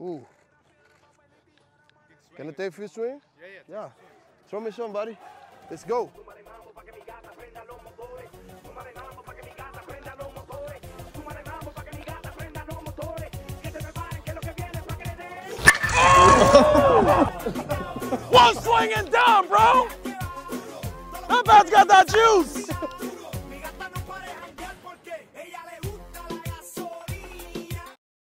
Ooh. Can I take a swing? Yeah, yeah. Yeah. Show me some, buddy. Let's go. One swing and down, bro. That bat's got that juice.